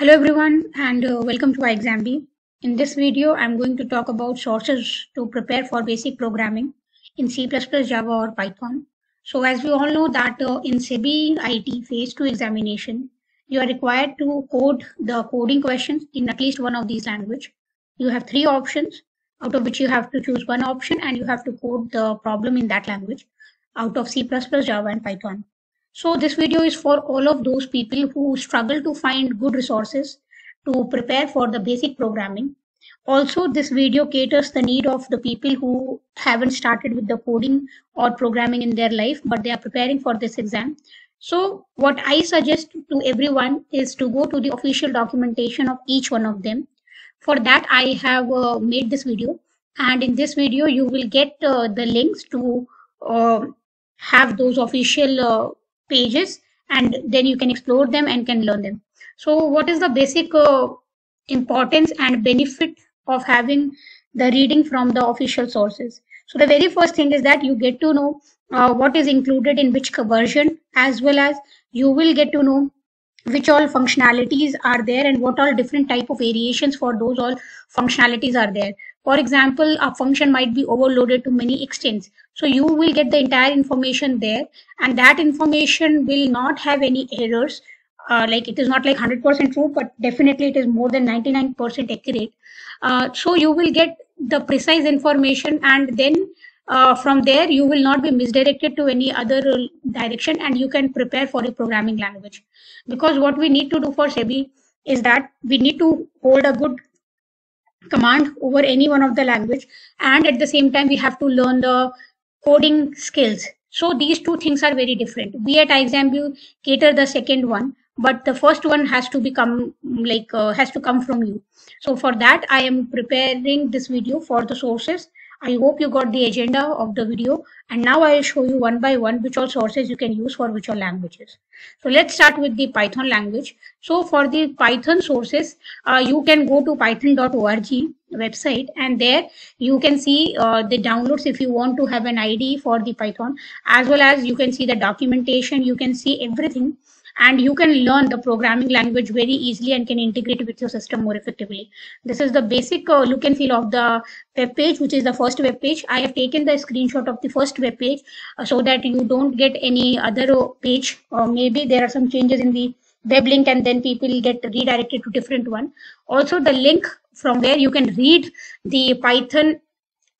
Hello everyone and uh, welcome to ixamBee. In this video, I'm going to talk about sources to prepare for basic programming in C++, Java or Python. So as we all know that uh, in SEBI IT phase 2 examination, you are required to code the coding questions in at least one of these language. You have three options out of which you have to choose one option and you have to code the problem in that language out of C++, Java and Python. So this video is for all of those people who struggle to find good resources to prepare for the basic programming. Also, this video caters the need of the people who haven't started with the coding or programming in their life, but they are preparing for this exam. So what I suggest to everyone is to go to the official documentation of each one of them. For that, I have uh, made this video. And in this video, you will get uh, the links to uh, have those official uh, pages and then you can explore them and can learn them. So what is the basic uh, importance and benefit of having the reading from the official sources? So the very first thing is that you get to know uh, what is included in which version as well as you will get to know which all functionalities are there and what all different type of variations for those all functionalities are there. For example, a function might be overloaded to many extents. So you will get the entire information there and that information will not have any errors. Uh, like it is not like 100% true, but definitely it is more than 99% accurate. Uh, so you will get the precise information and then uh, from there you will not be misdirected to any other direction and you can prepare for a programming language. Because what we need to do for SEBI is that we need to hold a good command over any one of the language and at the same time we have to learn the coding skills. So these two things are very different. We at ixamBee cater the second one but the first one has to become like uh, has to come from you. So for that i am preparing this video for the sources I hope you got the agenda of the video and now I will show you one by one which all sources you can use for which all languages. So let's start with the Python language. So for the Python sources, uh, you can go to python.org website and there you can see uh, the downloads if you want to have an ID for the Python as well as you can see the documentation, you can see everything and you can learn the programming language very easily and can integrate with your system more effectively. This is the basic uh, look and feel of the web page, which is the first web page. I have taken the screenshot of the first web page uh, so that you don't get any other uh, page or maybe there are some changes in the web link and then people get redirected to different one. Also the link from where you can read the Python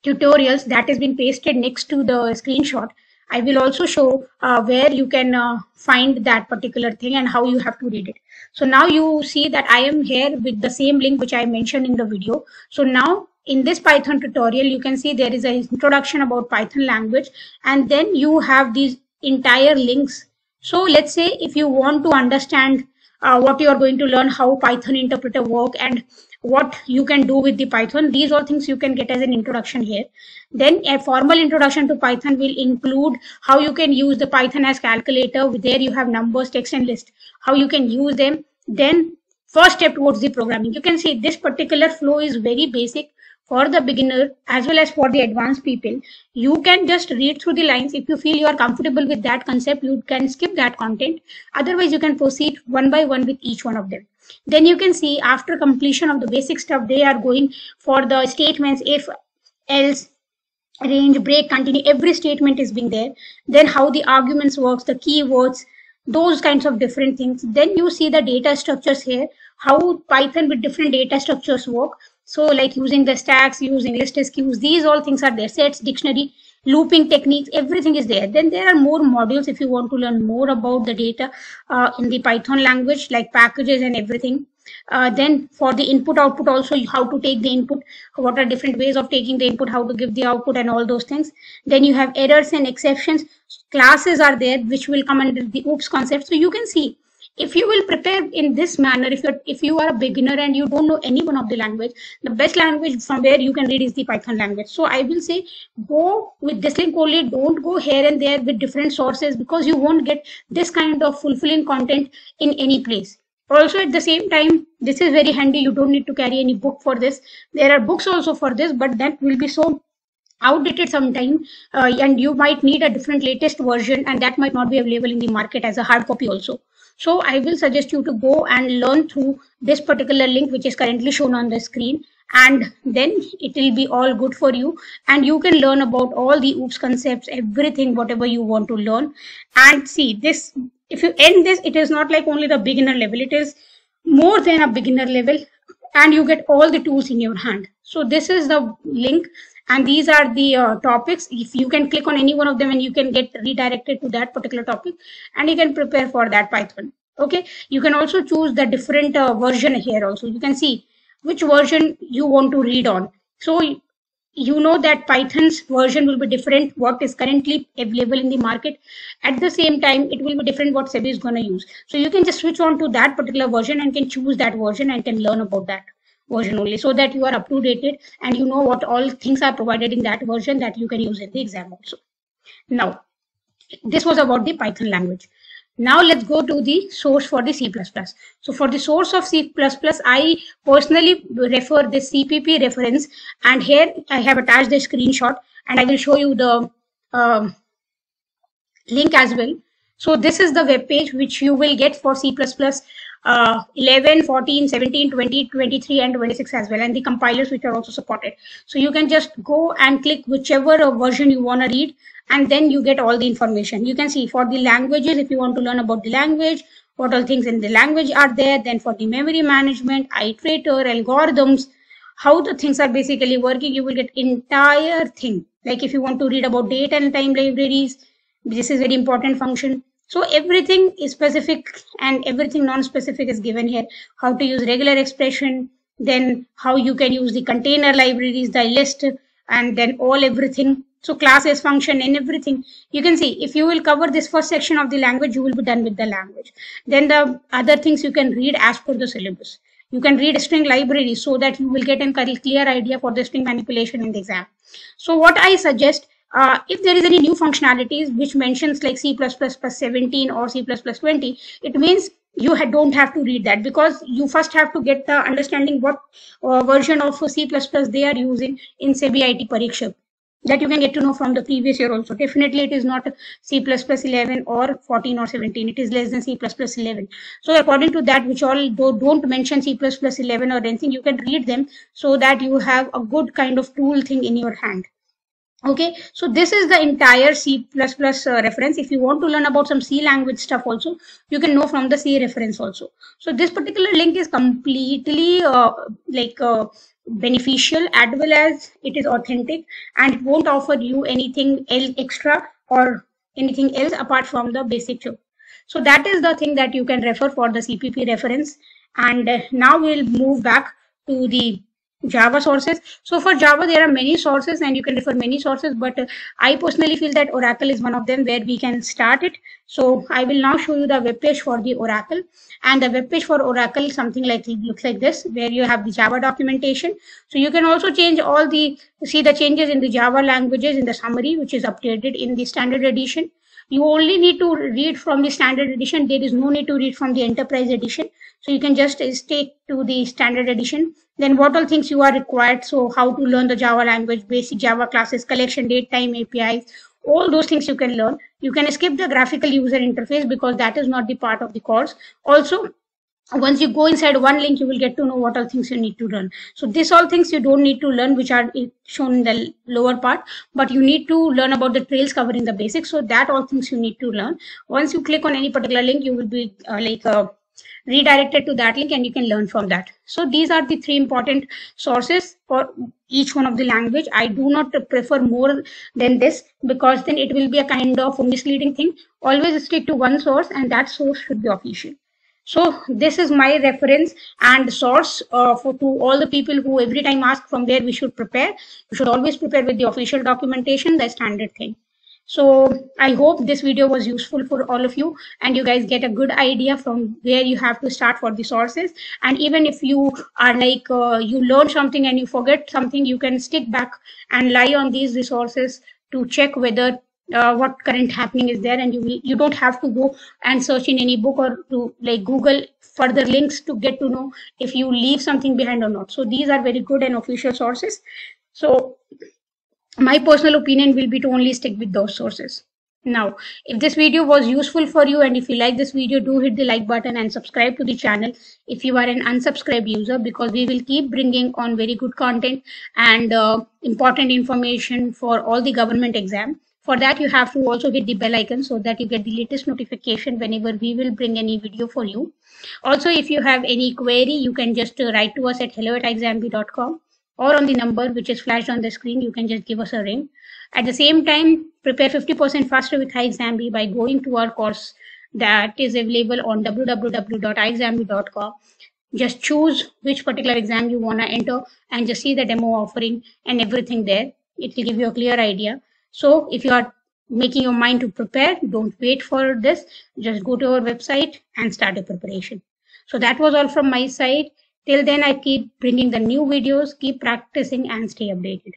tutorials that has been pasted next to the screenshot I will also show uh, where you can uh, find that particular thing and how you have to read it. So now you see that I am here with the same link which I mentioned in the video. So now in this Python tutorial, you can see there is an introduction about Python language and then you have these entire links. So let's say if you want to understand uh, what you are going to learn, how Python interpreter work and what you can do with the Python. These are things you can get as an introduction here. Then a formal introduction to Python will include how you can use the Python as calculator. There you have numbers, text and list, how you can use them. Then first step towards the programming. You can see this particular flow is very basic for the beginner as well as for the advanced people. You can just read through the lines. If you feel you are comfortable with that concept, you can skip that content. Otherwise, you can proceed one by one with each one of them. Then you can see after completion of the basic stuff, they are going for the statements if, else, range, break, continue. Every statement is being there. Then how the arguments works, the keywords, those kinds of different things. Then you see the data structures here, how Python with different data structures work. So like using the stacks, using list as queues, these all things are there. Sets, dictionary, looping techniques, everything is there. Then there are more modules if you want to learn more about the data uh, in the Python language, like packages and everything. Uh, then for the input output also how to take the input what are different ways of taking the input how to give the output and all those things then you have errors and exceptions classes are there which will come under the oops concept so you can see if you will prepare in this manner if you're if you are a beginner and you don't know any one of the language the best language from where you can read is the python language. So i will say go with this link only. Don't go here and there with different sources because you won't get this kind of fulfilling content in any place. Also at the same time this is very handy. You don't need to carry any book for this. There are books also for this but that will be so outdated sometime uh, and you might need a different latest version and that might not be available in the market as a hard copy also So I will suggest you to go and learn through this particular link, which is currently shown on the screen. And then it will be all good for you. And you can learn about all the OOPS concepts, everything, whatever you want to learn. And see this, if you end this, it is not like only the beginner level. It is more than a beginner level and you get all the tools in your hand. So this is the link and these are the uh, topics. If you can click on any one of them and you can get redirected to that particular topic and you can prepare for that Python. Okay. You can also choose the different uh, version here also. You can see which version you want to read on. So you know that Python's version will be different what is currently available in the market. At the same time, it will be different what SEBI is going to use. So you can just switch on to that particular version and can choose that version and can learn about that version only so that you are up to date and you know what all things are provided in that version that you can use in the exam also. Now, this was about the Python language. Now let's go to the source for the C++. So for the source of C++, I personally refer the CPP reference and here I have attached the screenshot and I will show you the uh, link as well. So this is the web page which you will get for C++ uh, 11, 14, 17, 20, 23 and 26 as well and the compilers which are also supported. So you can just go and click whichever version you want to read and then you get all the information. You can see for the languages, if you want to learn about the language, what all things in the language are there. Then for the memory management, iterator, algorithms, how the things are basically working, you will get entire thing. Like if you want to read about date and time libraries, this is very important function. So everything is specific and everything non-specific is given here. How to use regular expression, then how you can use the container libraries, the list, and then all everything so classes, function and everything. You can see if you will cover this first section of the language, you will be done with the language. Then the other things you can read as per the syllabus. You can read string library so that you will get a clear idea for the string manipulation in the exam. So what I suggest, uh, if there is any new functionalities which mentions like C++ plus 17 or C++ 20, it means you don't have to read that because you first have to get the understanding what uh, version of C++ they are using in SEBI IT Pariksha that you can get to know from the previous year also. Definitely it is not C++ 11 or 14 or 17. It is less than C++ 11. So according to that, which all don't mention C++ 11 or anything, you can read them so that you have a good kind of tool thing in your hand. Okay, so this is the entire C++ uh, reference. If you want to learn about some C language stuff also, you can know from the C reference also. So this particular link is completely uh, like uh, beneficial as well as it is authentic and it won't offer you anything else extra or anything else apart from the basic job. So that is the thing that you can refer for the CPP reference. And uh, now we'll move back to the Java sources. So for Java, there are many sources and you can refer many sources, but I personally feel that Oracle is one of them where we can start it. So I will now show you the web page for the Oracle and the web page for Oracle, something like looks like this, where you have the Java documentation. So you can also change all the, see the changes in the Java languages in the summary, which is updated in the standard edition. You only need to read from the standard edition. There is no need to read from the enterprise edition. So you can just uh, stick to the standard edition. Then what all things you are required. So how to learn the Java language, basic Java classes, collection, date time APIs, all those things you can learn. You can skip the graphical user interface because that is not the part of the course. Also, once you go inside one link, you will get to know what all things you need to learn. So this all things you don't need to learn, which are shown in the lower part, but you need to learn about the trails covering the basics. So that all things you need to learn. Once you click on any particular link, you will be uh, like uh, redirected to that link and you can learn from that. So these are the three important sources for each one of the language. I do not prefer more than this because then it will be a kind of misleading thing. Always stick to one source and that source should be official. So this is my reference and source uh, for to all the people who every time ask from where we should prepare. You should always prepare with the official documentation, the standard thing. So I hope this video was useful for all of you and you guys get a good idea from where you have to start for the sources. And even if you are like, uh, you learn something and you forget something, you can stick back and rely on these resources to check whether uh, what current happening is there and you will, you don't have to go and search in any book or to like google further links to get to know if you leave something behind or not. So these are very good and official sources. So my personal opinion will be to only stick with those sources. Now, if this video was useful for you and if you like this video, do hit the like button and subscribe to the channel if you are an unsubscribed user because we will keep bringing on very good content and uh, important information for all the government exam. For that, you have to also hit the bell icon so that you get the latest notification whenever we will bring any video for you. Also, if you have any query, you can just uh, write to us at hello at exambee.com or on the number which is flashed on the screen, you can just give us a ring. At the same time, prepare 50% faster with iXambee by going to our course that is available on www.iXambee.com. Just choose which particular exam you want to enter and just see the demo offering and everything there. It will give you a clear idea. So if you are making your mind to prepare, don't wait for this. Just go to our website and start your preparation. So that was all from my side. Till then, I keep bringing the new videos, keep practicing and stay updated.